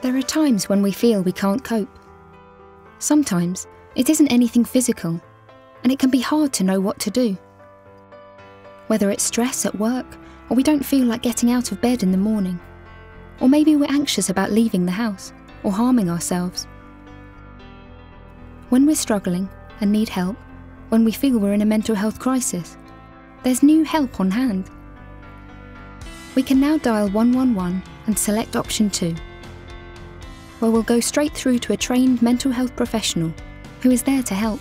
There are times when we feel we can't cope. Sometimes it isn't anything physical, and it can be hard to know what to do. Whether it's stress at work, or we don't feel like getting out of bed in the morning, or maybe we're anxious about leaving the house or harming ourselves. When we're struggling and need help, when we feel we're in a mental health crisis, there's new help on hand. We can now dial 111 and select option 2, where we'll go straight through to a trained mental health professional who is there to help.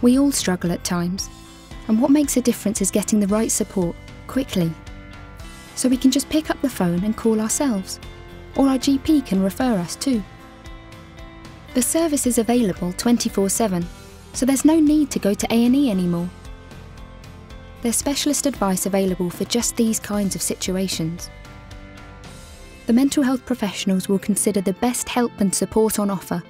We all struggle at times, and what makes a difference is getting the right support quickly. So we can just pick up the phone and call ourselves, or our GP can refer us too. The service is available 24/7, so there's no need to go to A&E anymore. There's specialist advice available for just these kinds of situations. The mental health professionals will consider the best help and support on offer.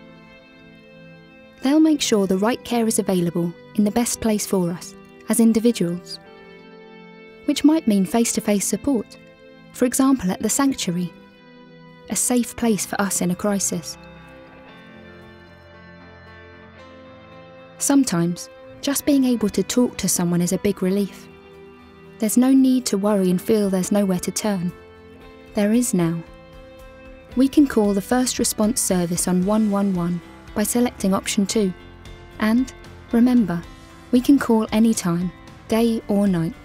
They'll make sure the right care is available in the best place for us as individuals, which might mean face to face support, for example at the sanctuary, a safe place for us in a crisis. Sometimes, just being able to talk to someone is a big relief. There's no need to worry and feel there's nowhere to turn. There is now. We can call the first response service on 111 by selecting option 2. And remember, we can call anytime, day or night.